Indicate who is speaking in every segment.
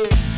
Speaker 1: Welcome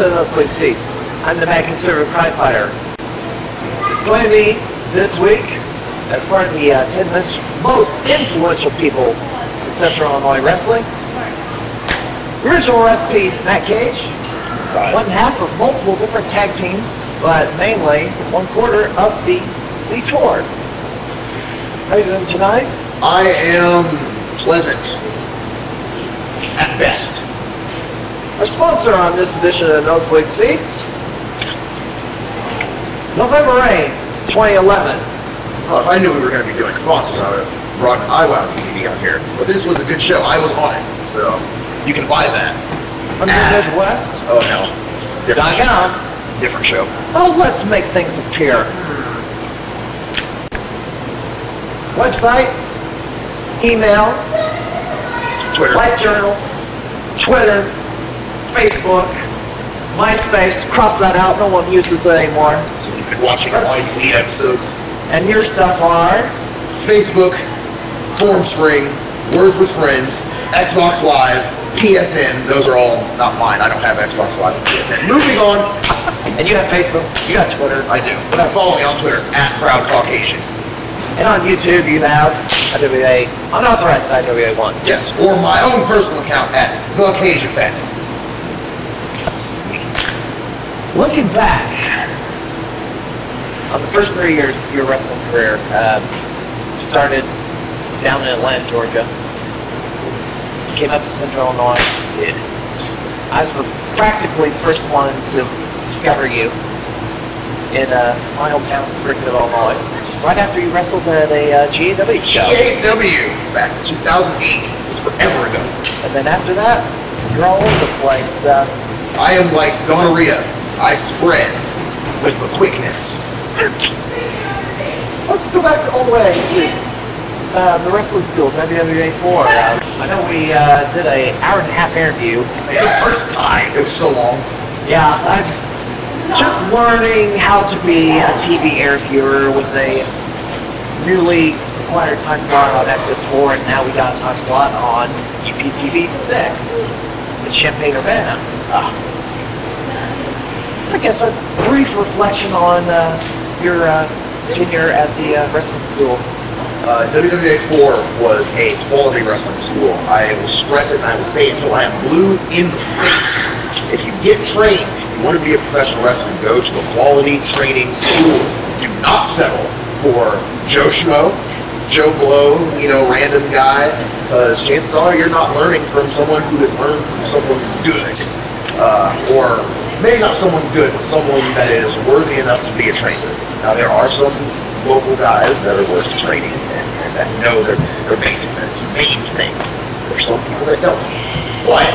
Speaker 1: to the Seats. I'm the Mad Conservative Crime Fighter. Joining me this week as part of the uh, 10 most- most influential people in Central Illinois Wrestling. Original recipe, Matt Cage. One half of multiple different tag teams, but mainly one quarter of the C4. How are you doing tonight?
Speaker 2: I am pleasant. At best.
Speaker 1: Our sponsor on this edition of Nosebleed Seats, November Rain 2011.
Speaker 2: Well, if I knew we were going to be doing sponsors, I would have brought an IWOW DVD out here. But this was a good show. I was on it. So you can buy that.
Speaker 1: From
Speaker 2: At-
Speaker 1: Midwest.
Speaker 2: Oh, no. Different show.
Speaker 1: .com.
Speaker 2: Different show.
Speaker 1: Oh, let's make things appear. Website, email,
Speaker 2: Twitter.
Speaker 1: LiveJournal, Twitter, Facebook, MySpace. Cross that out. No one uses it anymore.
Speaker 2: So you've been watching all you episodes.
Speaker 1: And your stuff are
Speaker 2: Facebook, Formspring, Words with Friends, Xbox Live, PSN. Those are all not mine. I don't have Xbox Live and PSN. Moving on.
Speaker 1: and you have Facebook, you got Twitter,
Speaker 2: I do. But follow me on Twitter at Proud Caucasian.
Speaker 1: and on YouTube you have IWA unauthorized IWA one.
Speaker 2: Yes, or my own personal account at The Cage Effect.
Speaker 1: Looking back on the first three years of your wrestling career, um, started down in Atlanta, Georgia. Came up to Central Illinois. Did. I was practically the first one to discover you in a small town, Springfield, Illinois. Right after you wrestled at a uh, GAW show.
Speaker 2: GAW back in 2008. It was forever ago.
Speaker 1: And then after that, you're all over the place. Uh,
Speaker 2: I am like gonorrhea. I spread with the quickness.
Speaker 1: Let's go back all the way to uh, the wrestling school, WWA 4. Uh, I know we uh, did a hour and a half interview.
Speaker 2: The first time. It was so long.
Speaker 1: Yeah, I'm just learning how to be a TV interviewer with a newly acquired time slot on Access 4, and now we got a time slot on UPTV 6 in Champaign-Urbana. Uh, I guess a brief reflection on uh, your uh, tenure at the uh, wrestling school.
Speaker 2: Uh, WWA 4 was a quality wrestling school. I will stress it and I will say it until I am blue in the face. If you get trained, if you want to be a professional wrestler, go to a quality training school. Do not settle for Joe Schmo, Joe Blow, you know, random guy, because chances are you're not learning from someone who has learned from someone good. Uh, or maybe not someone good, but someone that is worthy enough to be a trainer. Now, there are some local guys that are worth training and, and that know their, their basics, that is the main thing. There's some people that don't. But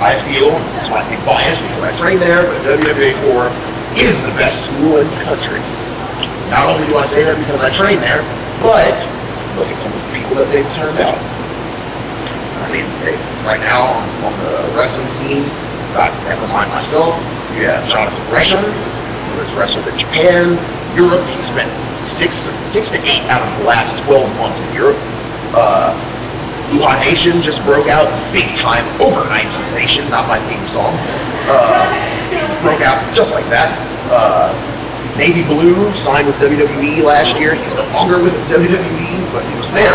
Speaker 2: I feel, this might be biased because I trained there, but WWA 4 is the best school in the country. Not only do I say that because I trained there, but look at some of the people that they've turned out. I mean, they, right now on the wrestling scene, got never mind myself. You have Jonathan Gresham, who has wrestled in Japan, Europe. He spent six six to eight out of the last 12 months in Europe. Uh, Nation just broke out big time overnight sensation, not my theme song. Uh, broke out just like that. Uh, Navy Blue signed with WWE last year. He's no longer with WWE, but he was there.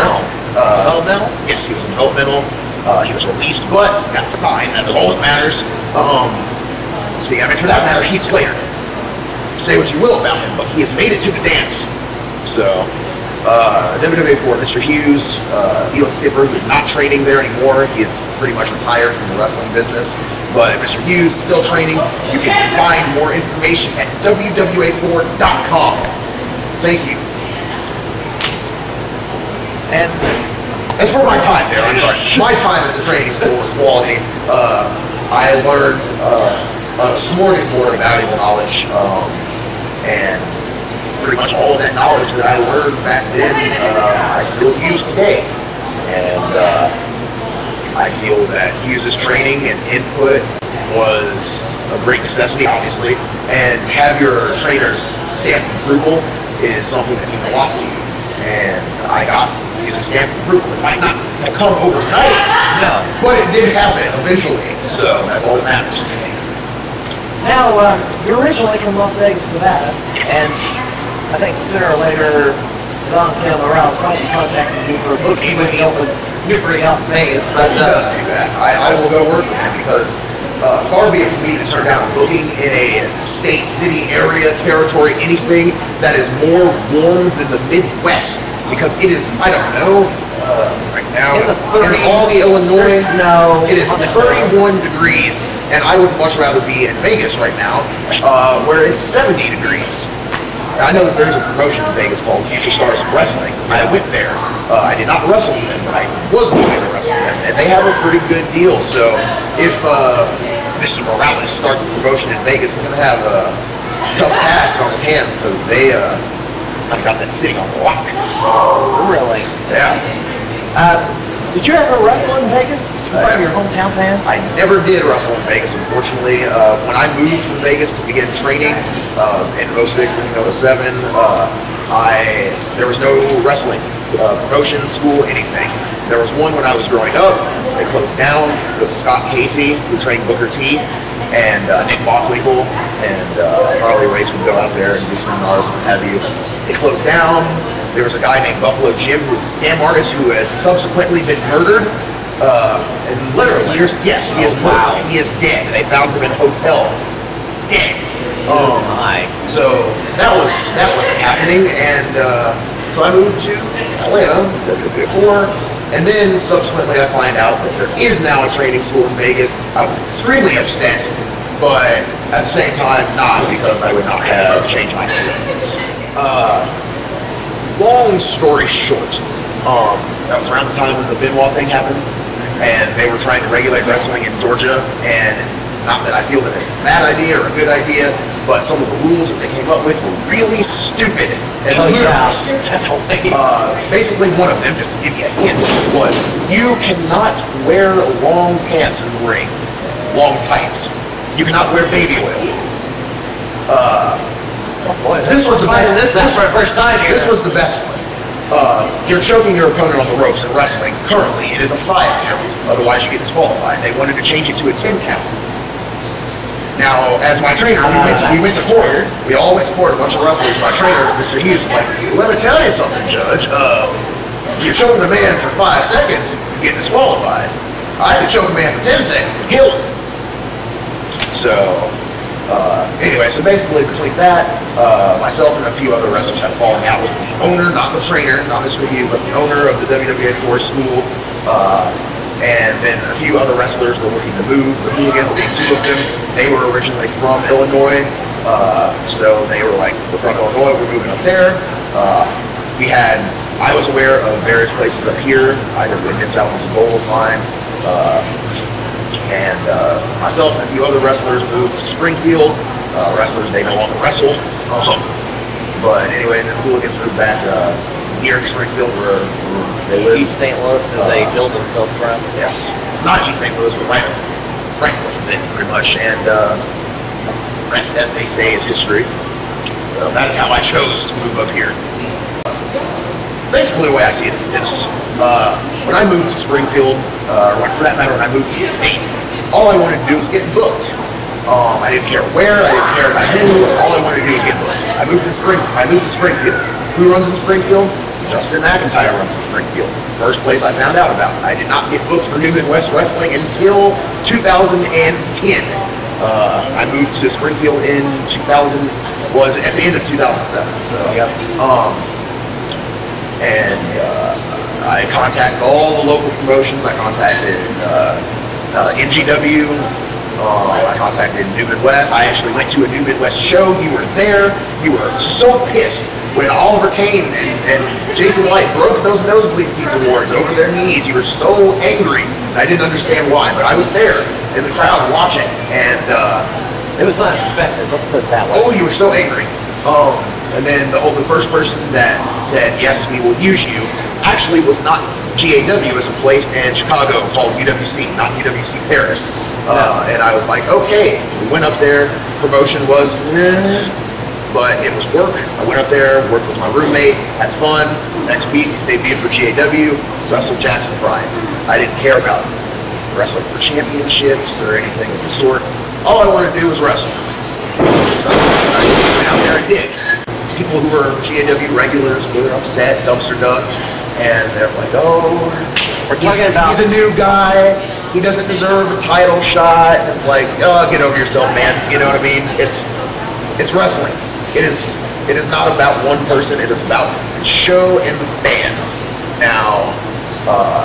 Speaker 2: Uh,
Speaker 1: Developmental?
Speaker 2: Yes, he was developmental. Uh, he was released, but got signed. That's all that matters. Um, see, I mean, for that matter, Heath Slater. Say what you will about him, but he has made it to the dance. So, uh, WWA 4, Mr. Hughes, uh, Elix Skipper, who's not training there anymore. He is pretty much retired from the wrestling business. But Mr. Hughes still training. You can find more information at wwa4.com. Thank you.
Speaker 1: And
Speaker 2: As for my time there, I'm sorry. My time at the training school was quality. Uh, I learned uh, a smorgasbord of valuable knowledge, um, and pretty much all of that knowledge that I learned back then, uh, I still use today. And uh, I feel that Hughes' training and input was a great necessity, obviously, and have your trainer's stamp approval is something that means a lot to you. And I got his stamp of approval. It might not come overnight,
Speaker 1: no.
Speaker 2: but it did happen eventually. So that's all that matters.
Speaker 1: Now, uh, you're originally from Las Vegas, Nevada,
Speaker 2: Yes.
Speaker 1: and I think sooner or later, Don Kim Morales probably contacted you for a booking when he opens Newbury out in Vegas. But
Speaker 2: He does
Speaker 1: uh,
Speaker 2: do that. I, I will go work with him because uh, far be it for me to turn down a booking in a state, city, area, territory, anything that is more warm than the Midwest because it is, I don't know, uh, right now
Speaker 1: In all the 30s,
Speaker 2: Olney, Illinois,
Speaker 1: snow
Speaker 2: it is 31 degrees and I would much rather be in Vegas right now uh, where it's 70 degrees. I know that there's a promotion in Vegas called Future Stars of Wrestling. I went there. Uh, I did not wrestle for them, but I was going to wrestle for them, and they have a pretty good deal. So if uh, Mr. Morales starts a promotion in Vegas, he's going to have a tough task on his hands because they uh, of got that sitting on the rock.
Speaker 1: really,
Speaker 2: Yeah.
Speaker 1: uh, did you ever wrestle in Vegas in front of your hometown fans?
Speaker 2: I never did wrestle in Vegas, unfortunately. Uh, when I moved from Vegas to begin training uh, in 06, beginning of 07, uh, I there was no wrestling uh, promotion, school, anything. There was one when I was growing up. It closed down. It was Scott Casey, who trained Booker T, and uh, Nick Bockwinkel, and uh, Harley Race would go out there and do seminars and what have you. It closed down. There was a guy named Buffalo Jim who was a scam artist who has subsequently been murdered. Uh, and
Speaker 1: Literally?
Speaker 2: years, yes, he is
Speaker 1: Oh, wow.
Speaker 2: He is dead. They found him in a hotel, dead.
Speaker 1: Oh my!
Speaker 2: So that was that wasn't happening, and uh, so I moved to Atlanta before, and then subsequently I find out that there is now a training school in Vegas. I was extremely upset, but at the same time not because I would not have changed my experiences. Uh, long story short, um, that was around the time when the Benoit thing happened, and they were trying to regulate wrestling in Georgia, and not that I feel that it's a bad idea or a good idea, but some of the rules that they came up with were really stupid and
Speaker 1: Oh yeah,
Speaker 2: ludicrous.
Speaker 1: definitely.
Speaker 2: Uh, basically, one of them, just to give you a hint, was you cannot wear long pants in the ring, long tights. You cannot wear baby oil.
Speaker 1: oh boy,
Speaker 2: this was the best-
Speaker 1: this out for the first time here.
Speaker 2: This was the best one. Uh, you're choking your opponent on the ropes in wrestling. Currently, it is a five count. Otherwise, you get disqualified. They wanted to change it to a ten count. Now, as my trainer, we went to, we went to court. We all went to court. A bunch of wrestlers. My trainer, Mr. Hughes, was like, "Let me tell you something, Judge. Uh, you're choking a man for five seconds, you get disqualified. I could choke a man for ten seconds and kill him." So, uh, anyway, so basically between that, uh, myself and a few other wrestlers had fallen out with the owner, not the trainer, not Mr. Hughes, but the owner of the WWA 4 school. Uh, and then a few other wrestlers were looking to move. The Hooligans being two of them, they were originally from Illinois. Uh, so they were like, we're from Illinois, we're moving up there. Uh, we had, I was aware of various places up here, either the Mid-South of mine. Uh, and uh, myself and a few other wrestlers moved to Springfield. Uh, wrestlers they no longer wrestle. Um, but anyway, the Hooligans moved back uh, near Springfield where, where they live.
Speaker 1: East St. Louis, as they
Speaker 2: Uh,
Speaker 1: build themselves from.
Speaker 2: Yes, not East St. Louis, but right, right north of it, pretty much. And uh, rest, as they say, is history. So that is how I chose to move up here. Basically, the way I see it is this: uh, when I moved to Springfield, uh, or for that matter, when I moved to the state, all I wanted to do was get booked. Um, I didn't care where, I didn't care about who. All I wanted to do was get booked. I moved in Spring. I moved to Springfield. Who runs in Springfield? Justin McIntyre runs in Springfield. First place I found out about. I did not get booked for New Midwest Wrestling until 2010. Uh, I moved to Springfield in 2000. Was at the end of 2007. So,
Speaker 1: Yep.
Speaker 2: um, and uh, I contacted all the local promotions. I contacted uh, uh, NGW. Uh, I contacted New Midwest. I actually went to a New Midwest show. You were there. You were so pissed when Oliver Kane and, and Jason White broke those nosebleed seats awards over their knees. You were so angry. I didn't understand why, but I was there in the crowd watching, and uh,
Speaker 1: It was unexpected. Let's put it that way.
Speaker 2: oh, you were so angry. Um, and then the, oh, the first person that said yes, we will use you, actually was not GAW. Was a place in Chicago called UWC, not UWC Paris. Uh, and I was like, okay. We went up there. Promotion was, eh, but it was work. I went up there, worked with my roommate, had fun. Next week, they beat for GAW, wrestled Jackson Prime. I didn't care about wrestling for championships or anything of the sort. All I wanted to do was wrestle. So I went out there and did. People who were GAW regulars were upset, dumpster dug, and they're like, oh,
Speaker 1: We're
Speaker 2: he's,
Speaker 1: talking about-
Speaker 2: he's a new guy. He doesn't deserve a title shot. It's like, oh, get over yourself, man. You know what I mean? It's it's wrestling. It is it is not about one person. It is about the show and the fans. Now, uh,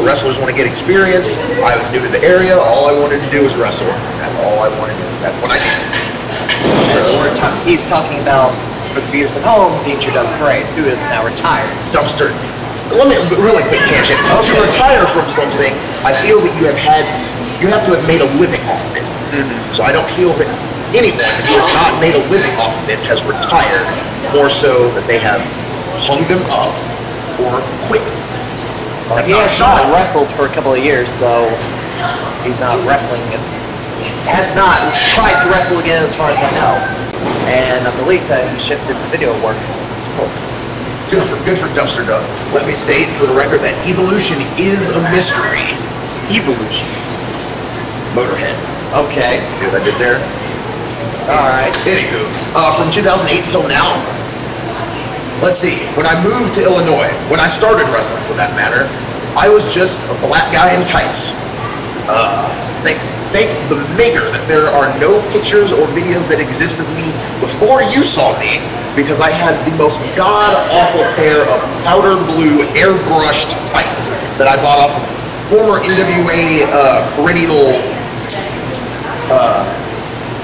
Speaker 2: wrestlers want to get experience. I was new to the area. All I wanted to do was wrestle. That's all I wanted to do. That's what I did.
Speaker 1: Talk- he's talking about, for the viewers at home, Danger Doug Craze, who is now retired.
Speaker 2: dumpster. Let me really quick tangent. To retire from something, I feel that you have had, you have to have made a living off of it. Mm-hmm. So I don't feel that anyone who has not made a living off of it has retired. More so that they have hung them up or quit. That's
Speaker 1: he
Speaker 2: not
Speaker 1: has
Speaker 2: shot.
Speaker 1: not wrestled for a couple of years, so he's not wrestling. As, he has not tried to wrestle again, as far as I know. And I believe that he shifted to video work.
Speaker 2: Good for good for dumpster dog. Let me state for the record that evolution is a mystery.
Speaker 1: Evolution.
Speaker 2: Motorhead.
Speaker 1: Okay.
Speaker 2: See what I did there?
Speaker 1: All right.
Speaker 2: Anywho, uh, from 2008 until now, let's see. When I moved to Illinois, when I started wrestling for that matter, I was just a black guy in tights. Uh, thank, thank the maker that there are no pictures or videos that exist of me before you saw me, because I had the most god awful pair of powder blue airbrushed tights that I bought off of former NWA uh, perennial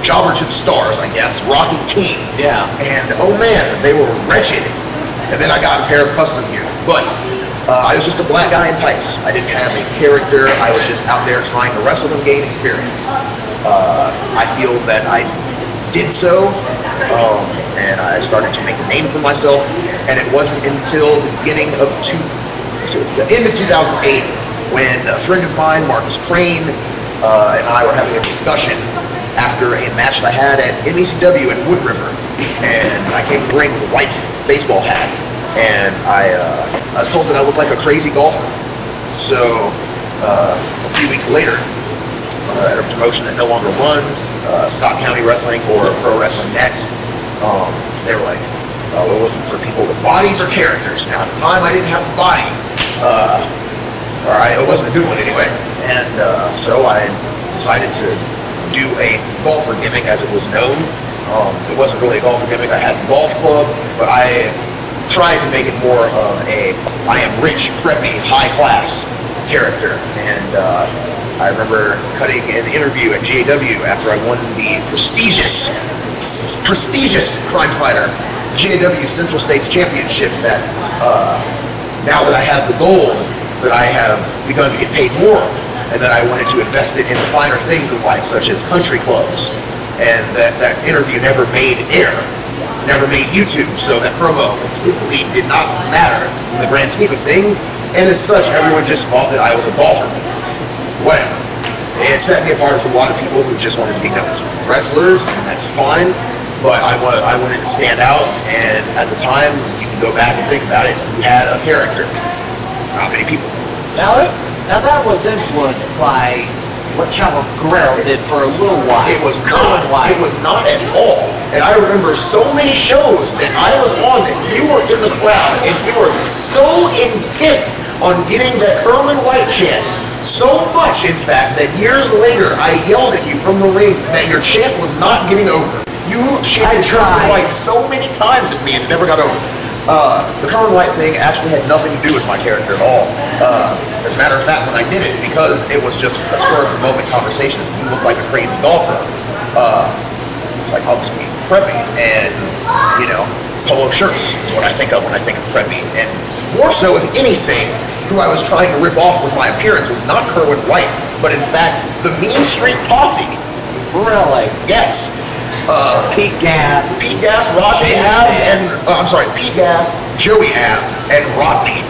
Speaker 2: jobber to the stars, I guess, Rocky King.
Speaker 1: Yeah.
Speaker 2: And oh man, they were wretched. And then I got a pair of custom gear. But uh, I was just a black guy in tights. I didn't have a character. I was just out there trying to wrestle and gain experience. Uh, I feel that I did so, um, and I started to make a name for myself. And it wasn't until the beginning of two, so the end of 2008 when a friend of mine, Marcus Crane, uh, and I were having a discussion after a match that I had at MECW in Wood River, and I came to the with a white baseball hat, and I, uh, I was told that I looked like a crazy golfer. So uh, a few weeks later, uh, at a promotion that no longer runs, uh, Scott County Wrestling or Pro Wrestling Next, um, they were like, uh, we're looking for people with bodies or characters. Now at the time I didn't have a body, uh, or I, it wasn't a good one anyway, and so I decided to do a golfer gimmick as it was known. Um, it wasn't really a golfer gimmick. I had a golf club, but I tried to make it more of a I am rich, preppy, high class character. And uh, I remember cutting an interview at GAW after I won the prestigious, prestigious crime fighter GAW Central States Championship. That uh, now that I have the gold, that I have begun to get paid more, and that I wanted to invest it in finer things in life, such as country clubs. And that, that interview never made air, never made YouTube, so that promo completely did not matter in the grand scheme of things. And as such, everyone just thought that I was a golfer. Whatever. It set me apart from a lot of people who just wanted to be known as wrestlers, and that's fine. But I wanted, I wanted to stand out, and at the time, you can go back and think about it, we had a character. Not many people.
Speaker 1: Now, now that was influenced by what Chavo Guerrero did for a little while.
Speaker 2: It was not.
Speaker 1: White.
Speaker 2: It was not at all. And I remember so many shows that I was on that you were in the crowd and you were so intent on getting that Kerwin White chant. So much, in fact, that years later I yelled at you from the ring that your chant was not getting over. You chanted. Kerwin White so many times at me and it never got over. Uh, the Kerwin White thing actually had nothing to do with my character at all. Uh, as a matter of fact, when I did it, because it was just a spur of the moment conversation, you look like a crazy golfer. Uh, it's like, I'll just be preppy. And, you know, polo shirts is what I think of when I think of preppy. And more so, if anything, who I was trying to rip off with my appearance was not Kerwin White, but in fact, the Mean Street Posse.
Speaker 1: Really?
Speaker 2: Yes. Uh,
Speaker 1: Pete Gas.
Speaker 2: Pete Gas, Rodney Abs, and uh, I'm sorry, Pete Gas, Joey Abs, and Rodney.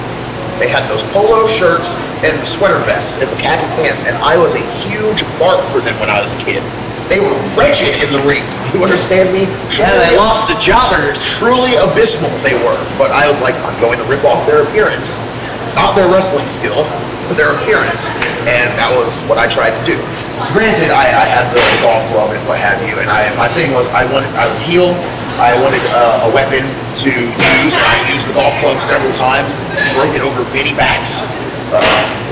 Speaker 2: They had those polo shirts and the sweater vests and the khaki pants, and I was a huge mark for them when I was a kid. They were wretched in the ring. You understand me?
Speaker 1: Yeah, they
Speaker 2: Truly-
Speaker 1: lost to jobbers.
Speaker 2: Truly abysmal they were, but I was like, I'm going to rip off their appearance, not their wrestling skill, but their appearance, and that was what I tried to do. Granted, I, I had the golf club and what have you, and I my thing was I wanted I was a heel. I wanted uh, a weapon to use, and I used the golf club several times, broke it over many backs. Uh,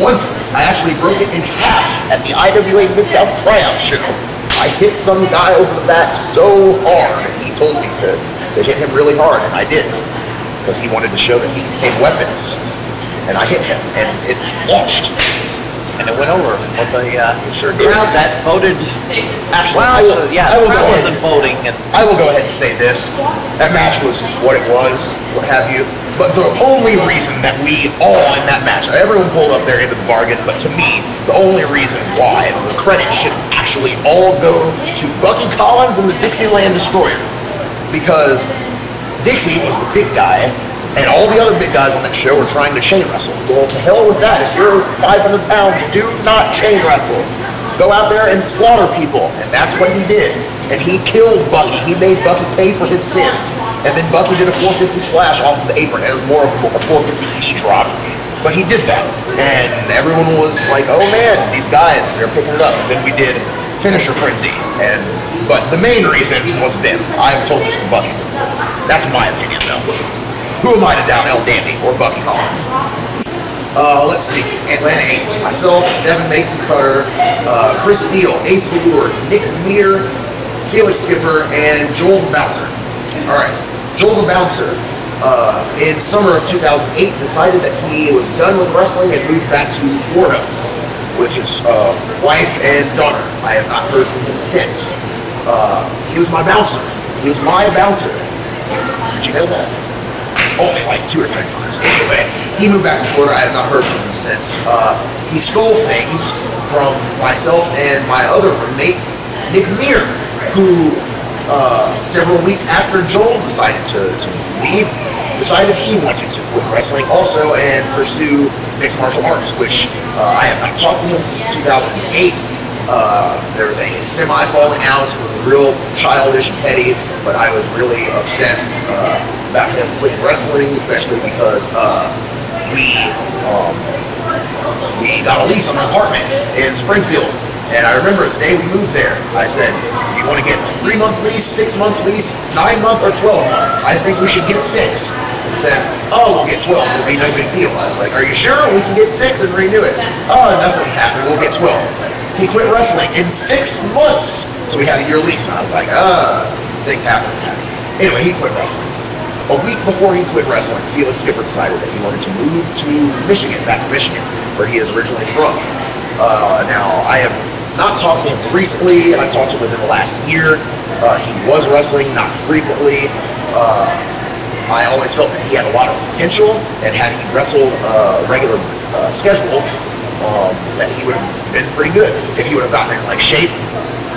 Speaker 2: once I actually broke it in half at the IWA Mid South Tryout show. I hit some guy over the back so hard, he told me to, to hit him really hard, and I did. Because he wanted to show that he could take weapons. And I hit him, and it launched.
Speaker 1: And it went over with the uh,
Speaker 2: Sure
Speaker 1: crowd that voted.
Speaker 2: Actually,
Speaker 1: Well, actually, yeah,
Speaker 2: I will go
Speaker 1: crowd wasn't
Speaker 2: and-
Speaker 1: voting. And
Speaker 2: I will go ahead and say this. That match was what it was, what have you. But the only reason that we all in that match, everyone pulled up their end of the bargain, but to me, the only reason why the credit should actually all go to Bucky Collins and the Dixieland Destroyer. Because Dixie was the big guy, and all the other big guys on that show were trying to chain wrestle. Well, to hell with that. If you're 500 pounds, do not chain wrestle. Go out there and slaughter people. And that's what he did. And he killed Bucky. He made Bucky pay for his sins. And then Bucky did a 450 splash off of the apron. It was more of a 450 knee drop. But he did that. And everyone was like, oh man, these guys, they're picking it up. And then we did Finisher Frenzy. And But the main reason was them. I've told this to Bucky before. That's my opinion, though. Who am I to doubt El Dandy or Bucky Collins? Uh, let's see. Atlanta Angels. Myself, Devin Mason Cutter, uh, Chris Steele, Ace Velour, Nick Meir, Felix Skipper, and Joel the Bouncer. All right. Joel the Bouncer, uh, in summer of 2008, decided that he was done with wrestling and moved back to Florida with his uh, wife and daughter. I have not heard from him since. Uh, he was my bouncer. He was my bouncer. Did you know that? Only like two or three times. Anyway, he moved back to Florida. I have not heard from him since. Uh, he stole things from myself and my other roommate, Nick Meir, who uh, several weeks after Joel decided to, to leave, decided he wanted to quit wrestling also and pursue mixed martial arts, which uh, I have not talked to him since 2008. Uh, there was a semi falling out, real childish and petty, but I was really upset uh, about him quitting wrestling, especially because uh, we um, we got a lease on an apartment in Springfield. And I remember the day we moved there, I said, you want to get a three month lease, six month lease, nine month, or 12 month? I think we should get six. He said, oh, we'll get 12, it'll be no big deal. I was like, are you sure? We can get six and renew it. Oh, nothing happened, we'll get 12. He quit wrestling in six months. So we had a year lease, and I was like, ah, things happen. Anyway, he quit wrestling. A week before he quit wrestling, Felix Skipper decided that he wanted to move to Michigan, back to Michigan, where he is originally from. Uh, now, I have not talked to him recently. I've talked to him within the last year. Uh, he was wrestling, not frequently. Uh, I always felt that he had a lot of potential, and had he wrestled a regular uh, schedule, um, that he would have been pretty good. If he would have gotten in like shape,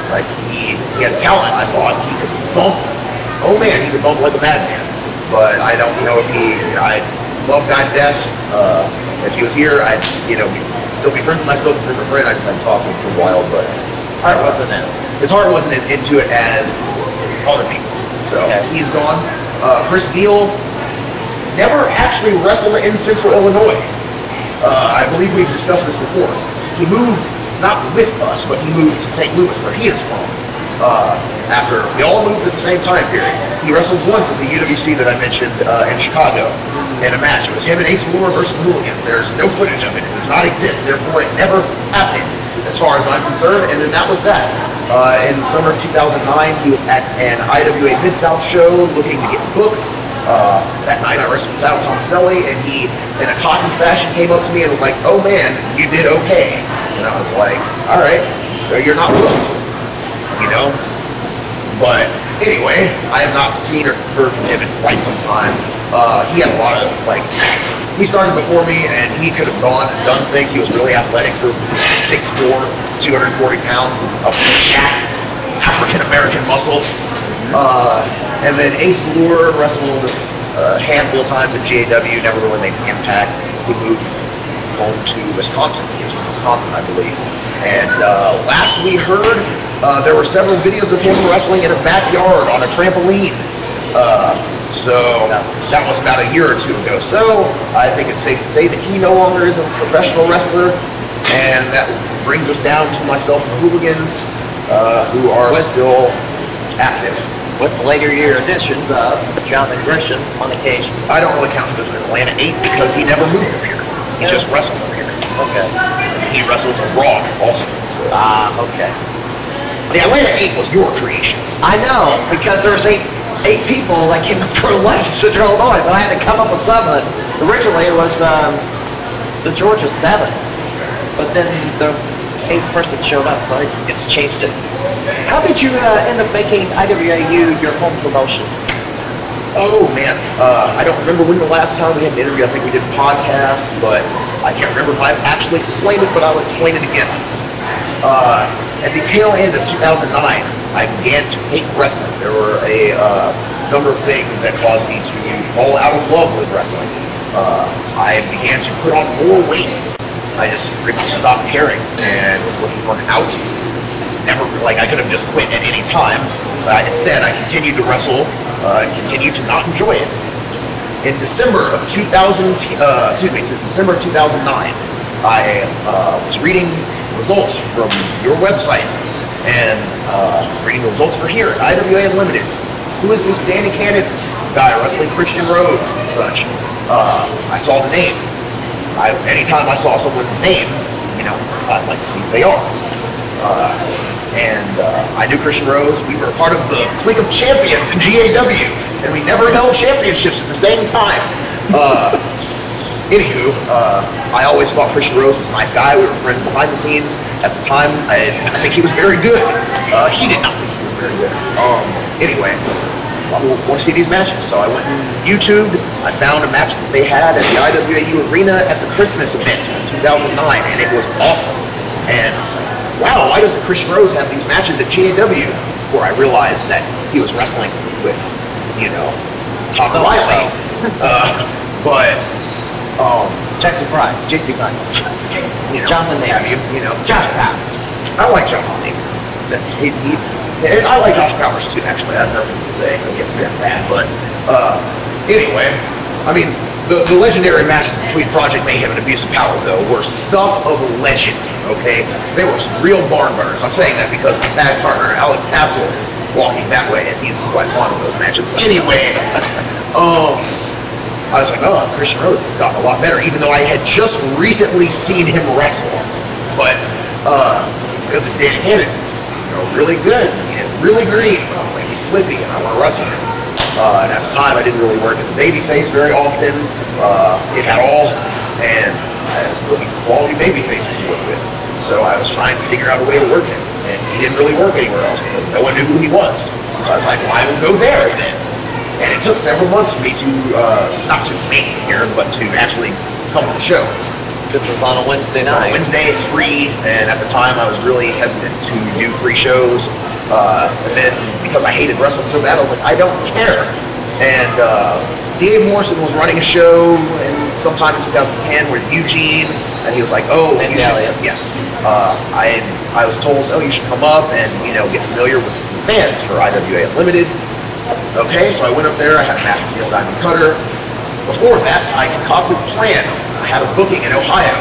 Speaker 2: like he, he had talent, I thought he could bump. Oh man, he could bump like a madman. But I don't know if he. I love God to death. Uh, if he was here, I'd you know still be friends with my still consider a friend. I just hadn't talked to him for a while, but
Speaker 1: heart wasn't in.
Speaker 2: his heart wasn't as into it as other people. So
Speaker 1: Okay.
Speaker 2: he's gone. Uh, Chris Steele never actually wrestled in Central Illinois. Uh, I believe we've discussed this before. He moved not with us, but he moved to St. Louis, where he is from. Uh, after we all moved at the same time period, he wrestled once at the UWC that I mentioned uh, in Chicago in a match. It was him and Ace Velour versus the Hooligans. There's no footage of it. It does not exist. Therefore, it never happened, as far as I'm concerned. And then that was that. Uh, in the summer of 2009, he was at an IWA Mid South show looking to get booked. Uh, that night I wrestled Sal Tomaselli, and he, in a cocky fashion, came up to me and was like, "Oh man, you did okay." And I was like, "All right, you're not booked," you know. But anyway, I have not seen or heard from him in quite some time. Uh, he had a lot of like. He started before me, and he could have gone and done things. He was really athletic for 6'4", 240 pounds of jacked African American muscle. Uh, and then Ace Velour wrestled a handful of times at GAW, never really made an impact. He moved home to Wisconsin. He's from Wisconsin, I believe. And uh, last we heard, uh, there were several videos of him wrestling in a backyard on a trampoline. Uh, so that was about a year or two ago. So I think it's safe to say that he no longer is a professional wrestler. And that brings us down to myself and the hooligans, uh, who are
Speaker 1: What?
Speaker 2: still active.
Speaker 1: With the later year additions of Jonathan Gresham on occasion.
Speaker 2: I don't really count him as an Atlanta 8 because he never moved up here. He
Speaker 1: Yeah.
Speaker 2: just wrestled up here.
Speaker 1: Okay.
Speaker 2: He wrestles a Raw also.
Speaker 1: Ah, okay.
Speaker 2: The Atlanta 8 was your creation.
Speaker 1: I know, because there was eight, eight people that came up from Lake Central Illinois, so I had to come up with something. Originally, it was um, the Georgia Seven, but then the eighth person showed up, so I just changed it. How did you uh, end up making IWAU your home promotion?
Speaker 2: Oh man, uh, I don't remember when the last time we had an interview. I think we did a podcast, but I can't remember if I've actually explained it, but I'll explain it again. Uh, at the tail end of 2009, I began to hate wrestling. There were a uh, number of things that caused me to fall out of love with wrestling. Uh, I began to put on more weight. I just stopped caring and was looking for an out never like I could have just quit at any time. Uh, instead, I continued to wrestle uh, and continued to not enjoy it. In December of 2000, uh, excuse me, December of 2009, I uh, was reading results from your website and uh, reading the results for here at IWA Unlimited. Who is this Danny Cannon guy wrestling Christian Rose and such? Uh, I saw the name. I, anytime I saw someone's name, you know, I'd like to see who they are. Uh, and uh, I knew Christian Rose. We were part of the Clique of Champions in GAW, and we never held championships at the same time. Uh, anywho, uh, I always thought Christian Rose was a nice guy. We were friends behind the scenes. At the time, I think he was very good. Uh, he did not think he was very good. Um, anyway, I want to see these matches. So I went and YouTubed. I found a match that they had at the IWAU Arena at the Christmas event in 2009, and it was awesome. And I was like, wow, why doesn't Christian Rose have these matches at GAW? Before I realized that he was wrestling with, you know, Hawk
Speaker 1: So-.
Speaker 2: Uh, but, um,
Speaker 1: Jackson Pride, JC Michaels,
Speaker 2: you know,
Speaker 1: Jonathan
Speaker 2: you, you know,
Speaker 1: Josh Powers.
Speaker 2: I like John Holly. He, he, I like Josh Powers too, actually. I have nothing to say against that. that. But uh, anyway, I mean, the, the legendary matches between Project Mayhem and Abuse of Power, though, were stuff of legend, okay? They were some real barn burners. I'm saying that because my tag partner, Alex Castle, is walking that way, and he's quite fond of those matches. Anyway, um, I was like, oh, Christian Rose has gotten a lot better, even though I had just recently seen him wrestle. But uh, it was Dan Cannon. He's you know, really good and really green. I was like, he's flippy, and I want to wrestle him. Uh, and at the time, I didn't really work as a babyface very often, uh, if at all. And I was looking for quality baby faces to work with. So I was trying to figure out a way to work him. And he didn't really work anywhere else because no one knew who he was. So I was like, well, I will go there then. And it took several months for me to, uh, not to make it here, but to actually come to the show.
Speaker 1: This was on a Wednesday
Speaker 2: It's on
Speaker 1: night.
Speaker 2: Wednesday, it's free, and at the time I was really hesitant to do free shows. Uh, and then because I hated wrestling so bad, I was like, I don't care. And uh, Dave Morrison was running a show in sometime in 2010 with Eugene, and he was like, "Oh,
Speaker 1: And
Speaker 2: you should, yes." Uh, I I was told, "Oh, you should come up and you know get familiar with the fans for IWA Unlimited." Okay, so I went up there. I had a match with Neil Diamond Cutter. Before that, I concocted a plan. I had a booking in Ohio,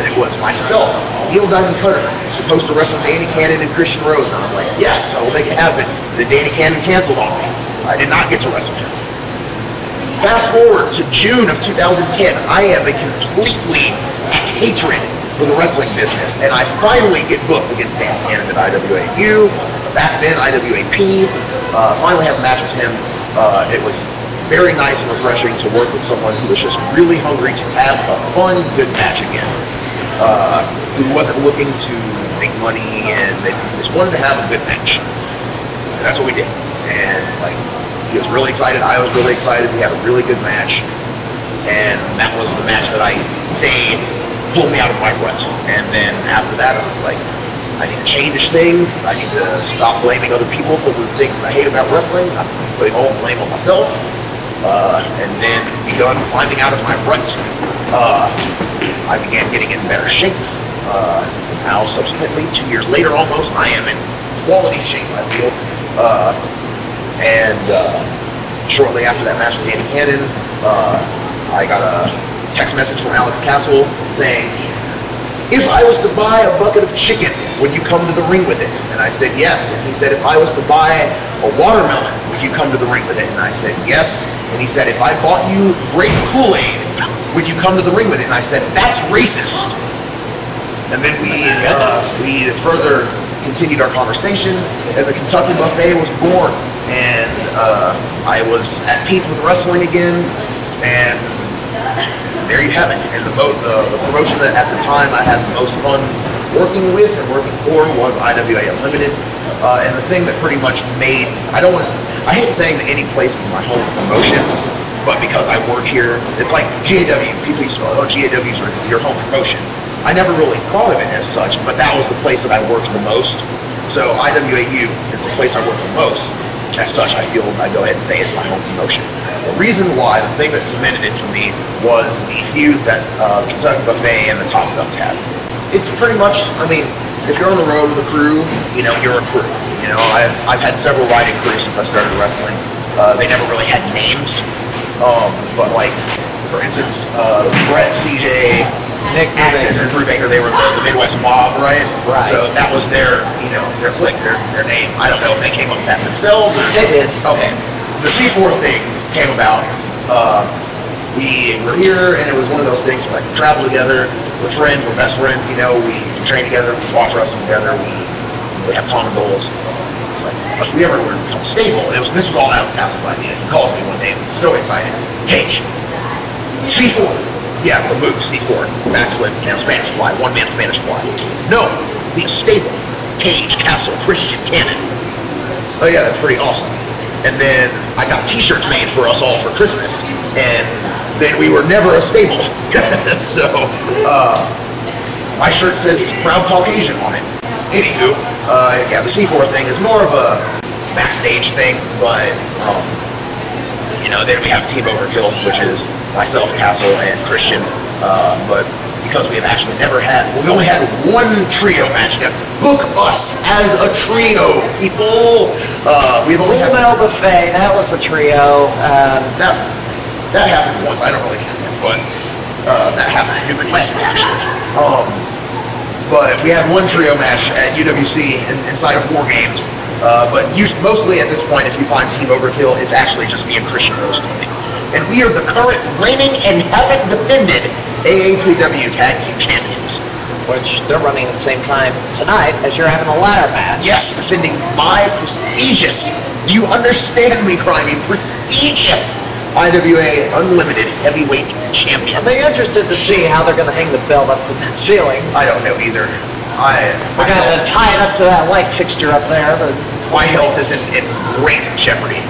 Speaker 2: and it was myself, Neil Diamond Cutter, supposed to wrestle Danny Cannon and Christian Rose. And I was like, yes, I will make it happen. Then Danny Cannon canceled on me. I did not get to wrestle him. Fast forward to June of 2010, I am a completely hatred for the wrestling business, and I finally get booked against Dan Cannon at IWAU. Back then, IWAP. Uh, finally have a match with him. Uh, it was very nice and refreshing to work with someone who was just really hungry to have a fun, good match again. Uh, who wasn't looking to make money and they just wanted to have a good match. And that's what we did. And like, he was really excited. I was really excited. We had a really good match. And that was the match that I say pulled me out of my rut. And then after that, I was like, I need to change things. I need to stop blaming other people for the things that I hate about wrestling. I'm putting all the blame on myself. Uh, and then begun climbing out of my rut. Uh, I began getting in better shape. Uh, now, subsequently, two years later almost, I am in quality shape, I feel. Uh, and uh, shortly after that match with Danny Cannon, uh, I got a text message from Alex Castle saying, if I was to buy a bucket of chicken, would you come to the ring with it? And I said, yes. And he said, if I was to buy a watermelon, would you come to the ring with it? And I said, yes. And he said, if I bought you grape Kool-Aid, would you come to the ring with it? And I said, that's racist. And then we, uh, we further continued our conversation, and the Kentucky Buffet was born. And uh, I was at peace with wrestling again, and there you have it. And the, the, the promotion that at the time I had the most fun working with and working for was IWA Unlimited. Uh, and the thing that pretty much made, I don't want to, I hate saying that any place is my home promotion, but because I work here, it's like GAW. People used to go, oh, GAW's your, your home promotion. I never really thought of it as such, but that was the place that I worked the most. So IWAU is the place I work the most. As such, I feel I go ahead and say it's my home promotion. The reason why, the thing that cemented it for me, was the feud that uh, Kentucky Buffet and the Top Guns had. It's pretty much, I mean, if you're on the road with a crew, you know, you're a crew. You know, I've, I've had several riding crews since I started wrestling. Uh, they never really had names, um, but like, for instance, uh, Brett, CJ,
Speaker 1: Nick
Speaker 2: Access and
Speaker 1: Brubaker.
Speaker 2: Brubaker, they were the, the Midwest Mob, right?
Speaker 1: Right.
Speaker 2: So that was their, you know, their clique, their, their name. I don't know if they came up with that themselves or
Speaker 1: They did.
Speaker 2: Okay. The C4 thing came about. Uh, we were here, and it was one of those things where like we travel together. We're friends. We're best friends. You know, we train together. We watch wrestling together. We we have common goals. It's like, we ever were become stable, it was, this was all Adam Castle's idea. He calls me one day, and he's so excited. Cage, C4. Yeah, the move, C4. Backflip, you know, Spanish fly. One man Spanish fly. No, a stable. Cage, Castle, Christian, Cannon. Oh yeah, that's pretty awesome. And then I got t-shirts made for us all for Christmas. And then we were never a stable. so, uh, my shirt says proud Caucasian on it. Anywho, uh, yeah, the C4 thing is more of a backstage thing, but, um, you know, then we have Team Overkill, which is myself, Castle, and Christian. Uh, but because we have actually never had, we only had one trio match yet. Book us as a trio, people. Uh, we've only
Speaker 1: Full
Speaker 2: had
Speaker 1: Mel Buffet, that was a trio. Um,
Speaker 2: that. That happened once. I don't really count it, but uh, that happened in West actually. Um, but we had one trio match at UWC in, inside of War Games. Uh, but us mostly at this point, if you find Team Overkill, it's actually just me and Christian roasting. And we are the current reigning and haven't defended AAPW Tag Team Champions.
Speaker 1: which they're running at the same time tonight as you're having a ladder match.
Speaker 2: Yes, defending my prestigious, do you understand me, Crimey? Prestigious IWA Unlimited Heavyweight Champion.
Speaker 1: Be interested to see how they're going to hang the belt up from that ceiling.
Speaker 2: I don't know either. I,
Speaker 1: We're going to tie it up to that light fixture up there, but,
Speaker 2: my health is in, in great jeopardy.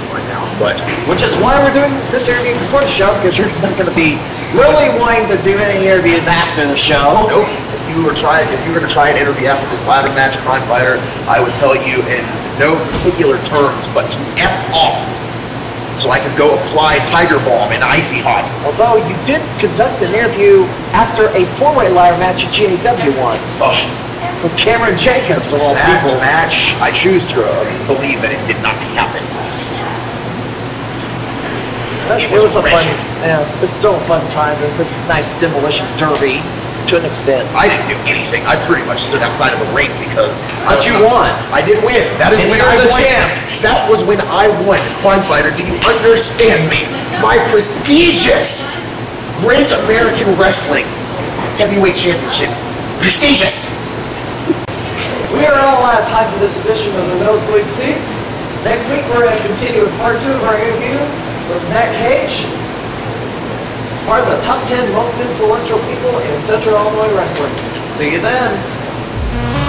Speaker 2: But
Speaker 1: which is why we're doing this interview before the show, because you're not going to be really wanting to do any interviews after the show.
Speaker 2: nope. If you were trying, if you were going to try an interview after this ladder match at Crime Fighter, I would tell you in no particular terms, but to f off, so I could go apply Tiger Balm in icy hot.
Speaker 1: Although you did conduct an interview after a four-way ladder match at GAW once
Speaker 2: Ugh.
Speaker 1: with Cameron Jacobs of all
Speaker 2: That
Speaker 1: people.
Speaker 2: match, I choose to uh, believe that it did not happen.
Speaker 1: It
Speaker 2: It
Speaker 1: was,
Speaker 2: was
Speaker 1: a fun, yeah, it was still a fun time. It was a nice demolition derby to an extent.
Speaker 2: I didn't do anything. I pretty much stood outside of the ring because.
Speaker 1: But you won.
Speaker 2: I did win. That is
Speaker 1: And
Speaker 2: when I won.
Speaker 1: champ.
Speaker 2: That was when I won Crime Fighter. Do you understand me? My prestigious Great American Wrestling Heavyweight Championship. Prestigious.
Speaker 1: We are all out of time for this edition of the Nosebleed Seats. Next week, we're going to continue with part two of our interview with Matt Cage. He's part of the top 10 most influential people in Central Illinois wrestling. See you then.